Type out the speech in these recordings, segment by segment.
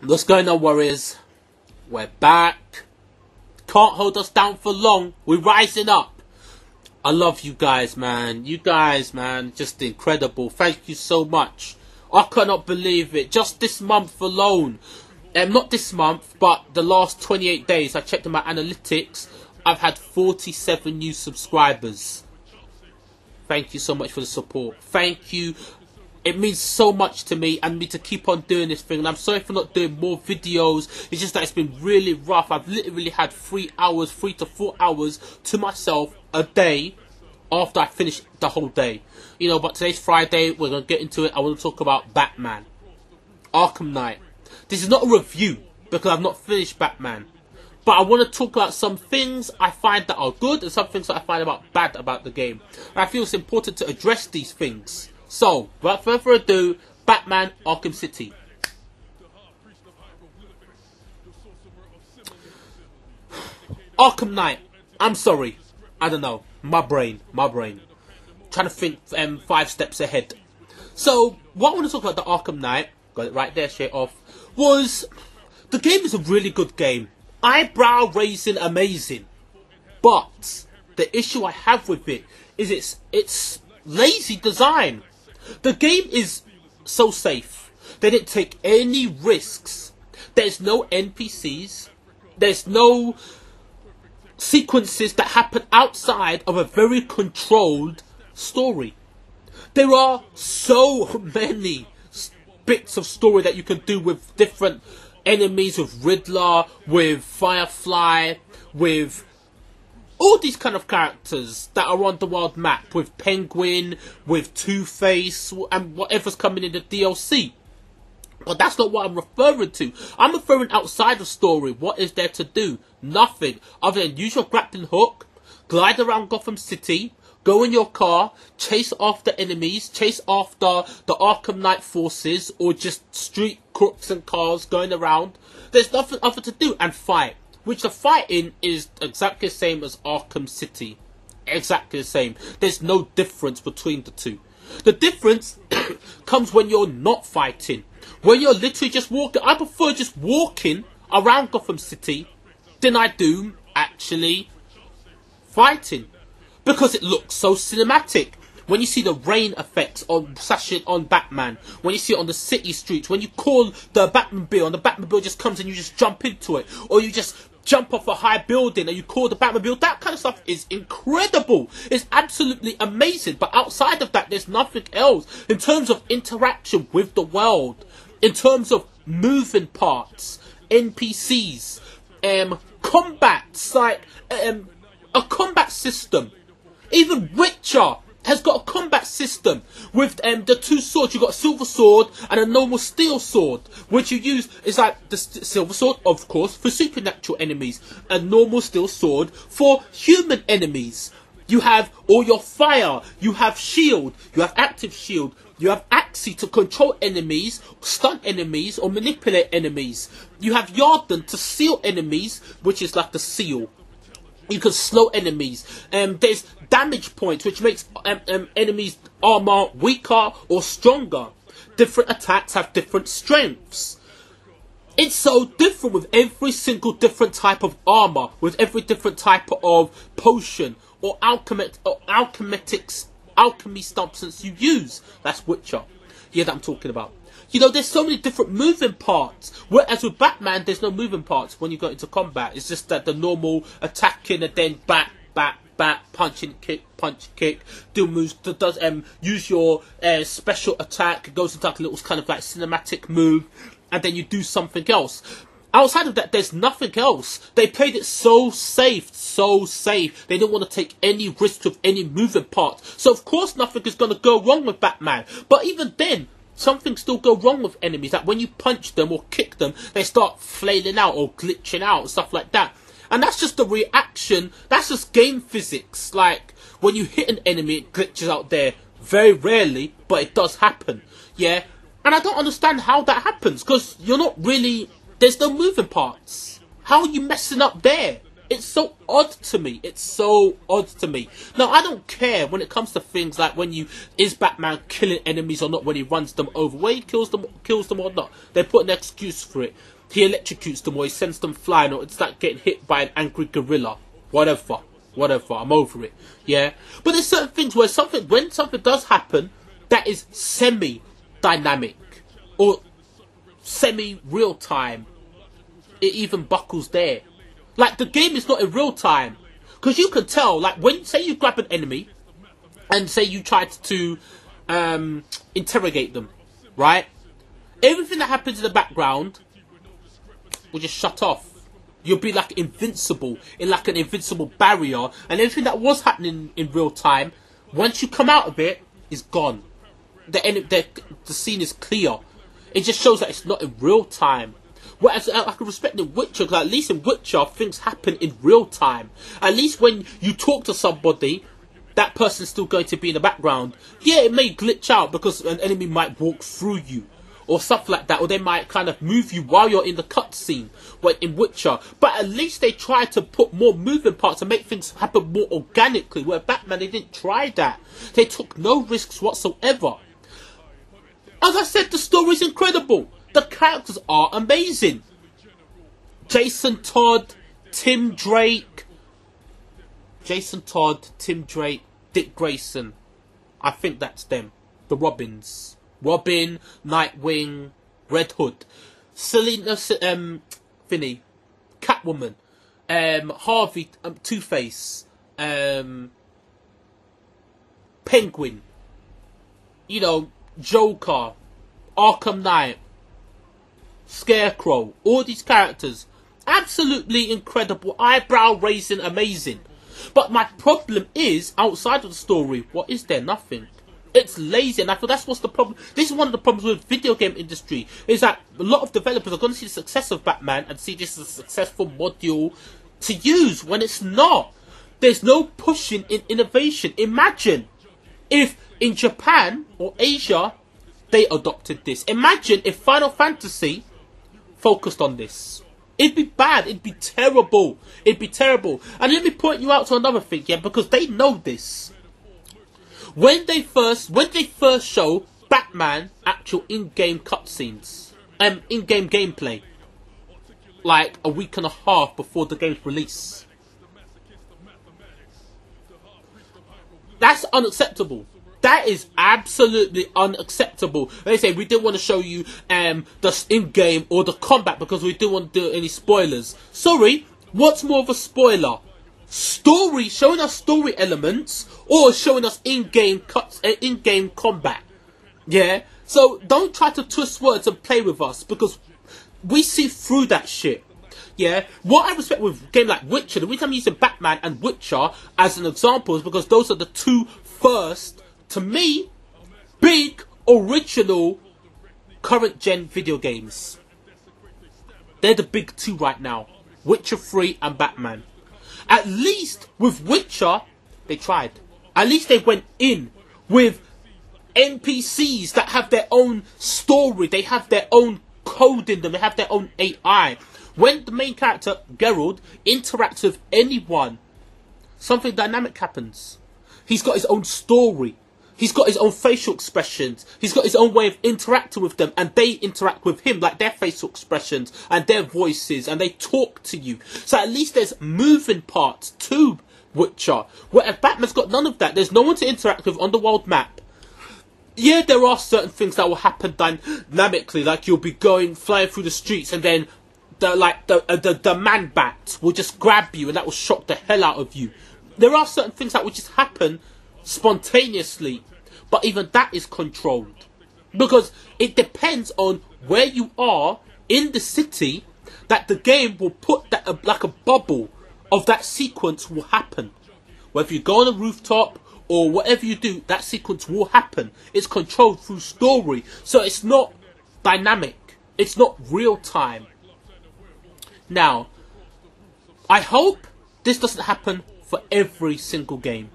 What's going on, Warriors? We're back. Can't hold us down for long. We're rising up. I love you guys, man. You guys, man, just incredible. Thank you so much. I cannot believe it. Just this month alone. Um, not this month, but the last 28 days, I checked my analytics. I've had 47 new subscribers. Thank you so much for the support. Thank you it means so much to me and me to keep on doing this thing. And I'm sorry for not doing more videos. It's just that it's been really rough. I've literally had three hours, three to four hours to myself a day after I finish the whole day. You know, but today's Friday. We're going to get into it. I want to talk about Batman. Arkham Knight. This is not a review because I've not finished Batman. But I want to talk about some things I find that are good and some things that I find about bad about the game. And I feel it's important to address these things so, without further ado, Batman Arkham City. Arkham Knight. I'm sorry. I don't know. My brain. My brain. trying to think um, five steps ahead. So, what I want to talk about the Arkham Knight, got it right there straight off, was the game is a really good game. Eyebrow raising amazing. But the issue I have with it is it's it's lazy design. The game is so safe. They didn't take any risks. There's no NPCs. There's no sequences that happen outside of a very controlled story. There are so many bits of story that you can do with different enemies, with Riddler, with Firefly, with all these kind of characters that are on the world map with Penguin, with Two Face, and whatever's coming in the DLC. But that's not what I'm referring to. I'm referring outside the story. What is there to do? Nothing other than use your grappling hook, glide around Gotham City, go in your car, chase after enemies, chase after the Arkham Knight forces, or just street crooks and cars going around. There's nothing other to do and fight which the fighting is exactly the same as Arkham City. Exactly the same. There's no difference between the two. The difference comes when you're not fighting. When you're literally just walking. I prefer just walking around Gotham City than I do actually fighting. Because it looks so cinematic. When you see the rain effects on sashing on Batman, when you see it on the city streets, when you call the Batmobile and the Batmobile just comes and you just jump into it, or you just jump off a high building and you call the Batmobile, that kind of stuff is incredible. It's absolutely amazing. But outside of that, there's nothing else in terms of interaction with the world, in terms of moving parts, NPCs, um, combats, like um, a combat system. Even Witcher has got a combat system with um, the two swords. You've got a silver sword and a normal steel sword, which you use is like the silver sword, of course, for supernatural enemies, a normal steel sword for human enemies. You have all your fire, you have shield, you have active shield, you have Axii to control enemies, stun enemies, or manipulate enemies. You have Yrden to seal enemies, which is like the seal you can slow enemies. Um, there's damage points, which makes um, um, enemies' armor weaker or stronger. Different attacks have different strengths. It's so different with every single different type of armor, with every different type of potion or alchemist or alchemetics alchemy substance you use. That's Witcher. Yeah, that I'm talking about. You know, there's so many different moving parts. Whereas with Batman, there's no moving parts when you go into combat. It's just that the normal attacking and then bat, bat, bat, punching, kick, punch, kick, do moves, does um use your uh, special attack, goes into like a little kind of like cinematic move, and then you do something else. Outside of that, there's nothing else. They played it so safe, so safe. They don't want to take any risks with any moving parts. So of course nothing is going to go wrong with Batman. But even then, something still go wrong with enemies. That when you punch them or kick them, they start flailing out or glitching out and stuff like that. And that's just the reaction. That's just game physics. Like when you hit an enemy, it glitches out there. Very rarely, but it does happen. Yeah. And I don't understand how that happens because you're not really. There's no moving parts. How are you messing up there? It's so odd to me. It's so odd to me. Now, I don't care when it comes to things like when you is Batman killing enemies or not, when he runs them over, where he kills them, kills them or not. They put an excuse for it. He electrocutes them or he sends them flying or it's like getting hit by an angry gorilla. Whatever. Whatever. I'm over it. Yeah. But there's certain things where something, when something does happen, that is semi-dynamic or semi-real time. It even buckles there. Like the game is not in real time. Because you can tell, like when say you grab an enemy and say you try to um, interrogate them, right? Everything that happens in the background will just shut off. You'll be like invincible in like an invincible barrier, and everything that was happening in real time, once you come out of it, is gone. The the, the scene is clear. It just shows that it's not in real time. Whereas uh, I can respect in Witcher, because at least in Witcher, things happen in real time. At least when you talk to somebody, that person's still going to be in the background. Yeah, it may glitch out because an enemy might walk through you. Or stuff like that, or they might kind of move you while you're in the cutscene, when in Witcher. But at least they try to put more moving parts and make things happen more organically. Where Batman, they didn't try that. They took no risks whatsoever. As I said, the story's incredible. The characters are amazing. Jason Todd, Tim Drake, Jason Todd, Tim Drake, Dick Grayson. I think that's them. The Robins. Robin, Nightwing, Red Hood. Selina, um, Finney, Catwoman, um, Harvey, um, Two Face, um, Penguin. You know, Joker, Arkham Knight, Scarecrow, all these characters, absolutely incredible, eyebrow raising, amazing. But my problem is, outside of the story, what is there? Nothing. It's lazy, and I feel that's what's the problem. This is one of the problems with video game industry is that a lot of developers are going to see the success of Batman and see this as a successful module to use when it's not. There's no pushing in innovation. Imagine if in Japan or Asia they adopted this. Imagine if Final Fantasy focused on this. It'd be bad. It'd be terrible. It'd be terrible. And let me point you out to another thing, yeah, because they know this. When they first, when they first show Batman actual in-game cutscenes, um, in-game gameplay, like a week and a half before the game's release, that's unacceptable. That is absolutely unacceptable. They say we didn't want to show you um, the in-game or the combat because we didn't want to do any spoilers. Sorry, what's more of a spoiler? Story, showing us story elements or showing us in-game cuts, uh, in-game combat. Yeah? So don't try to twist words and play with us because we see through that shit. Yeah, what I respect with game like Witcher, the reason I'm using Batman and Witcher as an example is because those are the two first to me, big, original, current gen video games. They're the big two right now Witcher 3 and Batman. At least with Witcher, they tried. At least they went in with NPCs that have their own story, they have their own code in them, they have their own AI. When the main character, Geralt, interacts with anyone, something dynamic happens. He's got his own story. He's got his own facial expressions. He's got his own way of interacting with them, and they interact with him like their facial expressions and their voices, and they talk to you. So at least there's moving parts to Witcher. Whereas Batman's got none of that. There's no one to interact with on the world map. Yeah, there are certain things that will happen dynamically, like you'll be going flying through the streets, and then the like the uh, the, the man bat will just grab you, and that will shock the hell out of you. There are certain things that will just happen spontaneously but even that is controlled. Because it depends on where you are in the city that the game will put that like a bubble of that sequence will happen. Whether you go on a rooftop or whatever you do, that sequence will happen. It's controlled through story. So it's not dynamic. It's not real time. Now, I hope this doesn't happen for every single game.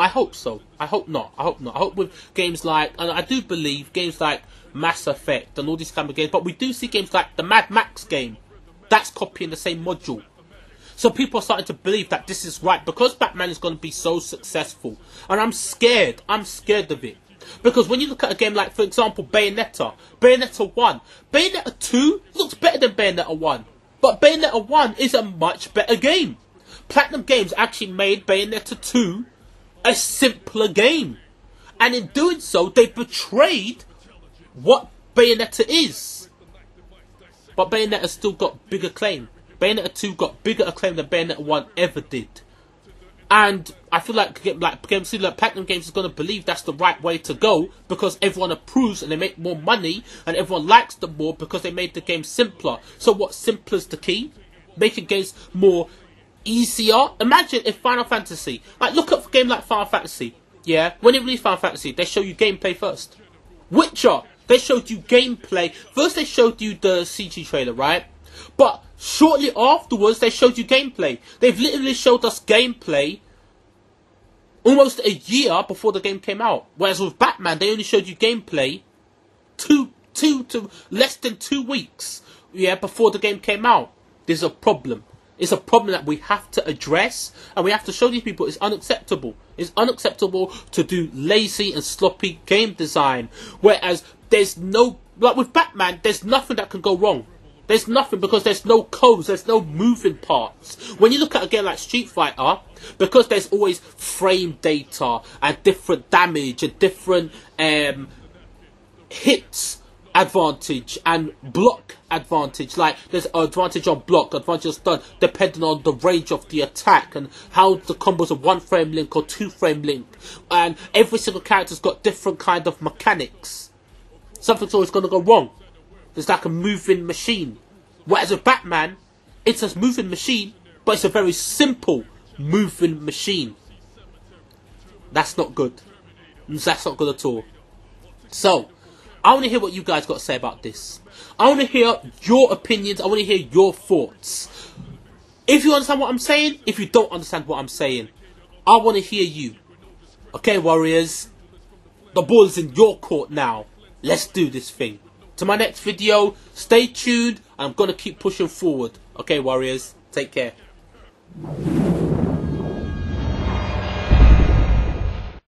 I hope so. I hope not. I hope not. I hope with games like, and I do believe games like Mass Effect and all these kind of games, but we do see games like the Mad Max game. That's copying the same module. So people are starting to believe that this is right because Batman is going to be so successful. And I'm scared. I'm scared of it. Because when you look at a game like, for example, Bayonetta, Bayonetta 1, Bayonetta 2 looks better than Bayonetta 1. But Bayonetta 1 is a much better game. Platinum Games actually made Bayonetta 2 a simpler game. And in doing so, they betrayed what Bayonetta is. But Bayonetta still got bigger claim. Bayonetta 2 got bigger acclaim than Bayonetta 1 ever did. And I feel like like games like Platinum Games is going to believe that's the right way to go because everyone approves and they make more money and everyone likes them more because they made the game simpler. So what simpler is the key? Making games more easier. Imagine if Final Fantasy, like look at a game like Final Fantasy. Yeah, when it released Final Fantasy, they show you gameplay first. Witcher, they showed you gameplay. First, they showed you the CG trailer, right? But shortly afterwards, they showed you gameplay. They've literally showed us gameplay almost a year before the game came out. Whereas with Batman, they only showed you gameplay two, two to less than two weeks, yeah, before the game came out. There's a problem. It's a problem that we have to address, and we have to show these people it's unacceptable. It's unacceptable to do lazy and sloppy game design. Whereas there's no, like with Batman, there's nothing that can go wrong. There's nothing because there's no codes, there's no moving parts. When you look at a game like Street Fighter, because there's always frame data and different damage and different um, hits advantage and block advantage. Like there's advantage on block, advantage on stun, depending on the range of the attack and how the combos of one frame link or two frame link. And every single character's got different kind of mechanics. Something's always to go wrong. It's like a moving machine. Whereas with Batman, it's a moving machine, but it's a very simple moving machine. That's not good. That's not good at all. So, I want to hear what you guys got to say about this. I want to hear your opinions. I want to hear your thoughts. If you understand what I'm saying, if you don't understand what I'm saying, I want to hear you. Okay, Warriors? The ball is in your court now. Let's do this thing to my next video. Stay tuned. I'm going to keep pushing forward. Okay, Warriors. Take care.